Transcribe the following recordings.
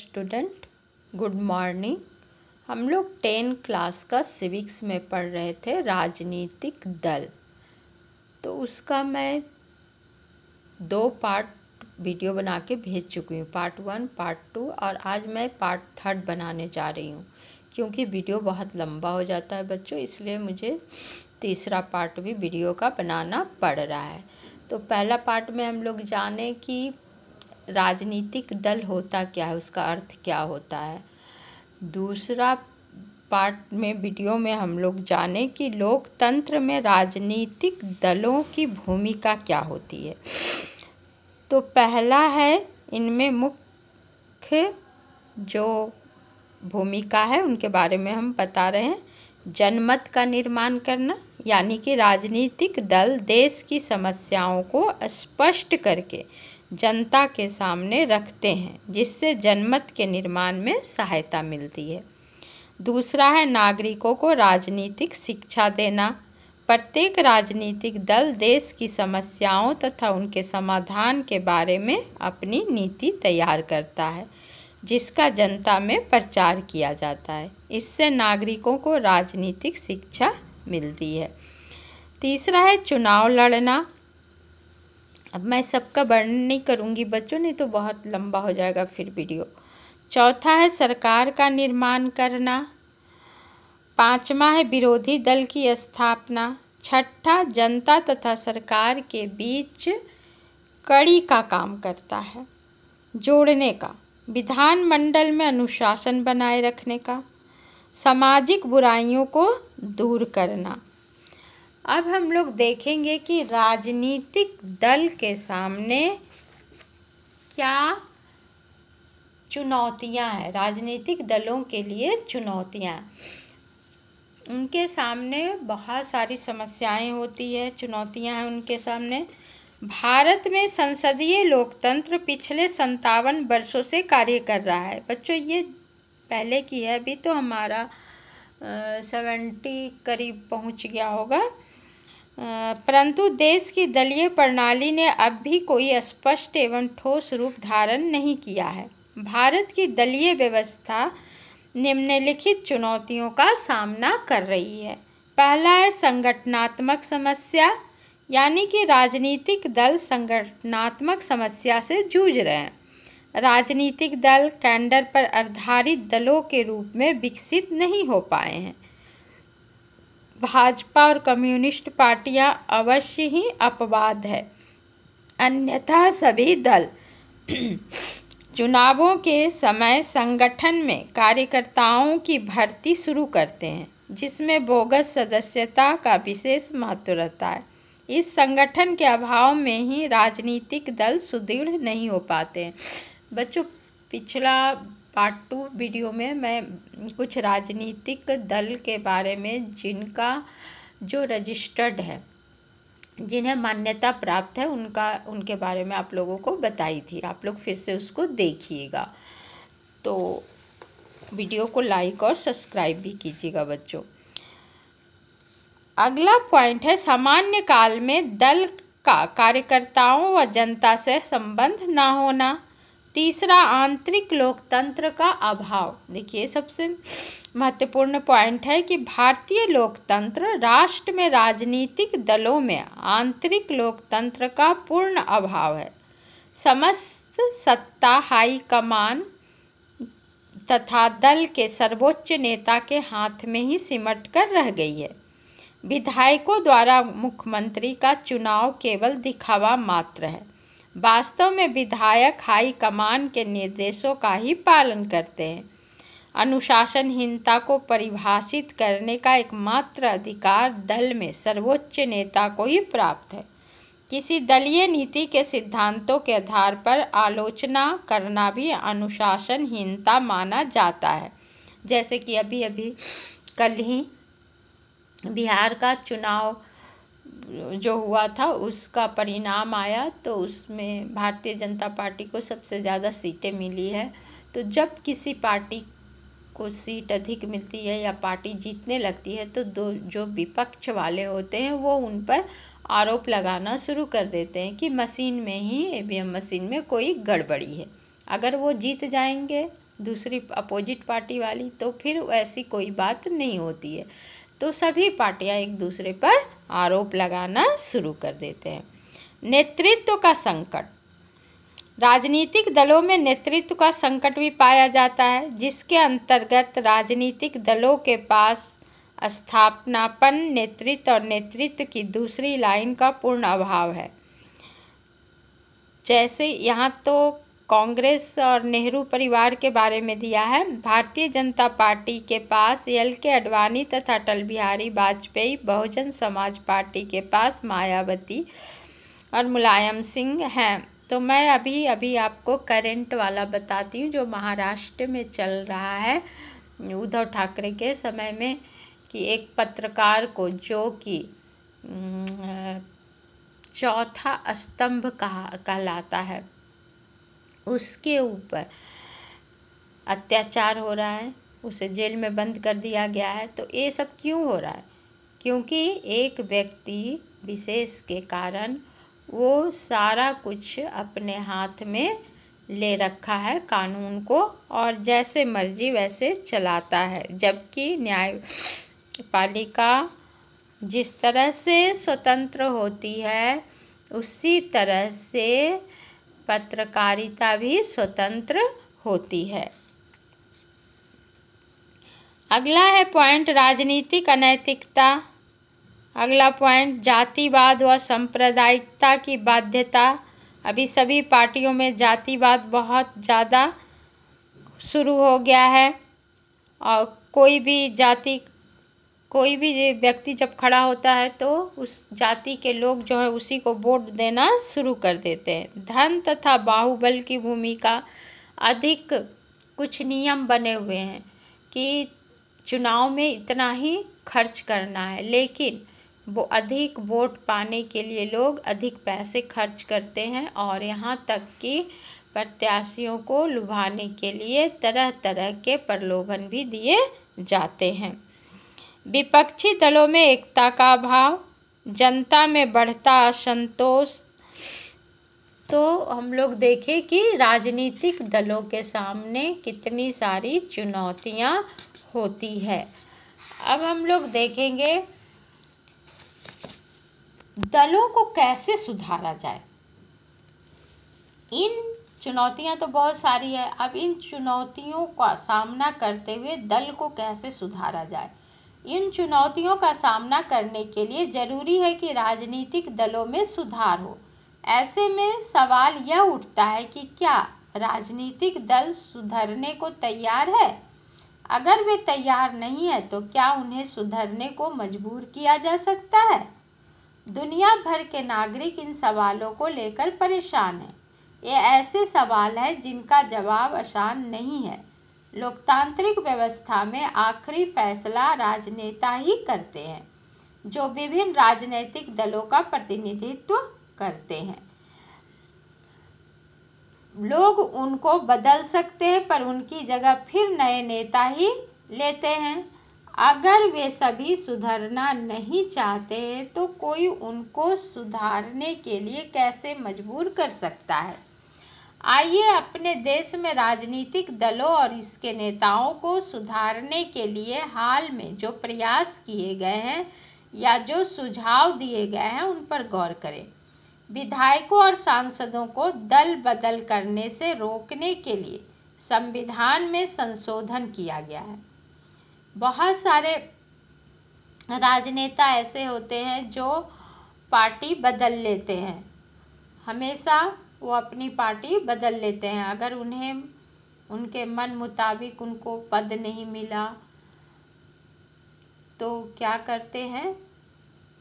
Student good morning हम लोग ten class का सिविक्स में पढ़ रहे थे, राजनीतिक दल। तो उसका मैं दो पार्ट वीडियो बना के भेज चुकी हूँ पार्ट वन पार्ट टू और आज मैं पार्ट थर्ड बनाने जा रही हूँ। क्योंकि वीडियो बहुत लंबा हो जाता है बच्चों, इसलिए मुझे तीसरा पार्ट भी वीडियो का बनाना पड़ रहा है। तो पहला पार्ट में हम लोग जाने कि राजनीतिक दल होता क्या है, उसका अर्थ क्या होता है? दूसरा पार्ट में वीडियो में हम लोग जाने कि लोकतंत्र में राजनीतिक दलों की भूमिका क्या होती है। तो पहला है, इनमें मुख्य जो भूमिका है, उनके बारे में हम बता रहे हैं। जनमत का निर्माण करना, यानी कि राजनीतिक दल देश की समस्याओं को स्पष्ट करके जनता के सामने रखते हैं, जिससे जनमत के निर्माण में सहायता मिलती है। दूसरा है नागरिकों को राजनीतिक शिक्षा देना। प्रत्येक राजनीतिक दल देश की समस्याओं तथा उनके समाधान के बारे में अपनी नीति तैयार करता है, जिसका जनता में प्रचार किया जाता है। इससे नागरिकों को राजनीतिक शिक्षा मिलती है। तीसरा है चुनाव लड़ना। अब मैं सबका वर्णन नहीं करूँगी बच्चों, नहीं तो बहुत लंबा हो जाएगा फिर वीडियो। चौथा है सरकार का निर्माण करना। पांचवा है विरोधी दल की स्थापना। छठा जनता तथा सरकार के बीच कड़ी का काम करता है। जोड़ने का। विधानमंडल में अनुशासन बनाए रखने का। सामाजिक बुराइयों को दूर करना। अब हम लोग देखेंगे कि राजनीतिक दल के सामने क्या चुनौतियाँ हैं, राजनीतिक दलों के लिए चुनौतियाँ। उनके सामने बहुत सारी समस्याएँ होती है, चुनौतियाँ हैं उनके सामने। भारत में संसदीय लोकतंत्र पिछले संतावन वर्षों से कार्य कर रहा है। बच्चों, ये पहले की है, अभी तो हमारा सेवेंटी करीब पहुँच गया होगा। परंतु देश की दलीय प्रणाली ने अब भी कोई स्पष्ट एवं ठोस रूप धारण नहीं किया है। भारत की दलीय व्यवस्था निम्नलिखित चुनौतियों का सामना कर रही है। पहला है संगठनात्मक समस्या, यानी कि राजनीतिक दल संगठनात्मक समस्या से जूझ रहे हैं। राजनीतिक दल कैंडर पर आधारित दलों के रूप में विकसित नहीं हो पाए हैं। भाजपा और कम्युनिस्ट पार्टियाँ अवश्य ही अपवाद है। अन्यथा सभी दल चुनावों के समय संगठन में कार्यकर्ताओं की भर्ती शुरू करते हैं, जिसमें बोगस सदस्यता का विशेष महत्व रहता है। इस संगठन के अभाव में ही राजनीतिक दल सुदृढ़ नहीं हो पाते हैं। बच्चों, पिछला पार्ट टू वीडियो में मैं कुछ राजनीतिक दल के बारे में जिनका, जो रजिस्टर्ड है, जिन्हें मान्यता प्राप्त है, उनका, उनके बारे में आप लोगों को बताई थी। आप लोग फिर से उसको देखिएगा। तो वीडियो को लाइक और सब्सक्राइब भी कीजिएगा बच्चों। अगला पॉइंट है, सामान्य काल में दल का, कार्यकर्ताओं व जनता से संबंध ना होना। तीसरा, आंतरिक लोकतंत्र का अभाव। देखिए, सबसे महत्वपूर्ण पॉइंट है कि भारतीय लोकतंत्र राष्ट्र में राजनीतिक दलों में आंतरिक लोकतंत्र का पूर्ण अभाव है। समस्त सत्ता, हाई कमान तथा दल के सर्वोच्च नेता के हाथ में ही सिमट कर रह गई है। विधायकों द्वारा मुख्यमंत्री का चुनाव केवल दिखावा मात्र है। वास्तव में विधायक हाई कमान के निर्देशों का ही पालन करते हैं। अनुशासनहीनता को परिभाषित करने का एकमात्र अधिकार दल में सर्वोच्च नेता को ही प्राप्त है। किसी दलीय नीति के सिद्धांतों के आधार पर आलोचना करना भी अनुशासनहीनता माना जाता है। जैसे कि अभी अभी कल ही बिहार का चुनाव जो हुआ था, उसका परिणाम आया तो उसमें भारतीय जनता पार्टी को सबसे ज़्यादा सीटें मिली है। तो जब किसी पार्टी को सीट अधिक मिलती है या पार्टी जीतने लगती है तो दो, जो विपक्ष वाले होते हैं, वो उन पर आरोप लगाना शुरू कर देते हैं कि मशीन में ही ईवीएम मशीन में कोई गड़बड़ी है। अगर वो जीत जाएँगे दूसरी अपोजिट पार्टी वाली तो फिर ऐसी कोई बात नहीं होती है। तो सभी पार्टियाँ एक दूसरे पर आरोप लगाना शुरू कर देते हैं। नेतृत्व का संकट। राजनीतिक दलों में नेतृत्व का संकट भी पाया जाता है, जिसके अंतर्गत राजनीतिक दलों के पास स्थापनापन, नेतृत्व और नेतृत्व की दूसरी लाइन का पूर्ण अभाव है। जैसे यहाँ तो कांग्रेस और नेहरू परिवार के बारे में दिया है। भारतीय जनता पार्टी के पास एल के अडवाणी तथा अटल बिहारी वाजपेयी बहुजन समाज पार्टी के पास मायावती और मुलायम सिंह हैं। तो मैं अभी अभी आपको करंट वाला बताती हूँ, जो महाराष्ट्र में चल रहा है। उद्धव ठाकरे के समय में कि एक पत्रकार को जो कि चौथा स्तंभ कहा, कहलाता है। उसके ऊपर अत्याचार हो रहा है, उसे जेल में बंद कर दिया गया है तो ये सब क्यों हो रहा है? क्योंकि एक व्यक्ति विशेष के कारण वो सारा कुछ अपने हाथ में ले रखा है कानून को और जैसे मर्ज़ी वैसे चलाता है, जबकि न्यायपालिका जिस तरह से स्वतंत्र होती है, उसी तरह से पत्रकारिता भी स्वतंत्र होती है। अगला है पॉइंट राजनीतिक अनैतिकता। अगला पॉइंट जातिवाद व सांप्रदायिकता की बाध्यता। अभी सभी पार्टियों में जातिवाद बहुत ज़्यादा शुरू हो गया है और कोई भी जाति कोई भी व्यक्ति जब खड़ा होता है तो उस जाति के लोग जो है उसी को वोट देना शुरू कर देते हैं। धन तथा बाहुबल की भूमिका अधिक कुछ नियम बने हुए हैं कि चुनाव में इतना ही खर्च करना है, लेकिन वो अधिक वोट पाने के लिए लोग अधिक पैसे खर्च करते हैं और यहाँ तक कि प्रत्याशियों को लुभाने के लिए तरह तरह के प्रलोभन भी दिए जाते हैं। विपक्षी दलों में एकता का अभाव जनता में बढ़ता असंतोष। तो हम लोग देखें कि राजनीतिक दलों के सामने कितनी सारी चुनौतियाँ होती है। अब हम लोग देखेंगे दलों को कैसे सुधारा जाए। इन चुनौतियाँ तो बहुत सारी है। अब इन चुनौतियों का सामना करते हुए दल को कैसे सुधारा जाए। इन चुनौतियों का सामना करने के लिए ज़रूरी है कि राजनीतिक दलों में सुधार हो। ऐसे में सवाल यह उठता है कि क्या राजनीतिक दल सुधरने को तैयार है? अगर वे तैयार नहीं है तो क्या उन्हें सुधरने को मजबूर किया जा सकता है? दुनिया भर के नागरिक इन सवालों को लेकर परेशान हैं। ये ऐसे सवाल हैं जिनका जवाब आसान नहीं है। लोकतांत्रिक व्यवस्था में आखिरी फैसला राजनेता ही करते हैं, जो विभिन्न राजनीतिक दलों का प्रतिनिधित्व करते हैं। लोग उनको बदल सकते हैं, पर उनकी जगह फिर नए नेता ही लेते हैं। अगर वे सभी सुधरना नहीं चाहते हैं तो कोई उनको सुधारने के लिए कैसे मजबूर कर सकता है? आइए अपने देश में राजनीतिक दलों और इसके नेताओं को सुधारने के लिए हाल में जो प्रयास किए गए हैं या जो सुझाव दिए गए हैं, उन पर गौर करें। विधायकों और सांसदों को दल बदल करने से रोकने के लिए संविधान में संशोधन किया गया है। बहुत सारे राजनेता ऐसे होते हैं जो पार्टी बदल लेते हैं। हमेशा वो अपनी पार्टी बदल लेते हैं। अगर उन्हें, उनके मन मुताबिक उनको पद नहीं मिला तो क्या करते हैं?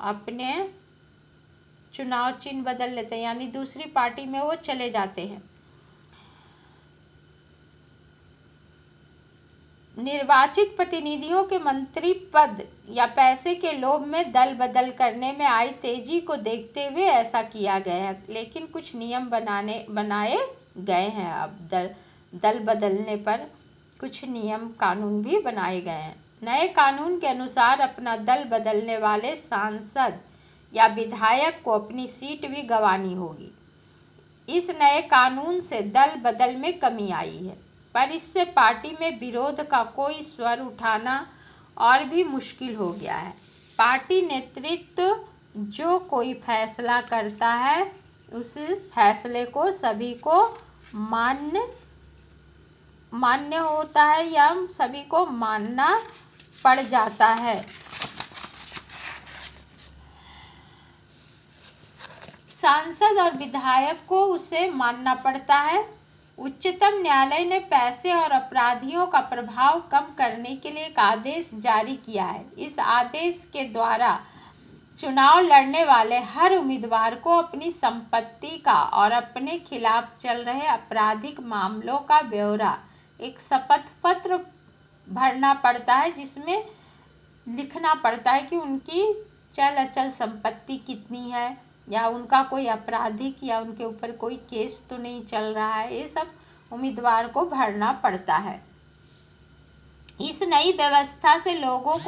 अपने चुनाव चिन्ह बदल लेते हैं। यानी दूसरी पार्टी में वो चले जाते हैं। निर्वाचित प्रतिनिधियों के मंत्री पद या पैसे के लोभ में दल बदल करने में आई तेज़ी को देखते हुए ऐसा किया गया है। लेकिन कुछ नियम बनाने, बनाए गए हैं। अब दल दल बदलने पर कुछ नियम कानून भी बनाए गए हैं। नए कानून के अनुसार अपना दल बदलने वाले सांसद या विधायक को अपनी सीट भी गंवानी होगी। इस नए कानून से दल बदल में कमी आई है। पर इससे पार्टी में विरोध का कोई स्वर उठाना और भी मुश्किल हो गया है। पार्टी नेतृत्व जो कोई फैसला करता है, उस फैसले को सभी को मान्य मान्य होता है या सभी को मानना पड़ जाता है। सांसद और विधायक को उसे मानना पड़ता है। उच्चतम न्यायालय ने पैसे और अपराधियों का प्रभाव कम करने के लिए एक आदेश जारी किया है। इस आदेश के द्वारा चुनाव लड़ने वाले हर उम्मीदवार को अपनी संपत्ति का और अपने खिलाफ चल रहे आपराधिक मामलों का ब्यौरा, एक शपथ पत्र भरना पड़ता है, जिसमें लिखना पड़ता है कि उनकी चल अचल संपत्ति कितनी है। या उनका कोई आपराधिक या उनके ऊपर कोई केस तो नहीं चल रहा है, ये सब उम्मीदवार को भरना पड़ता है। इस नई व्यवस्था से लोगों को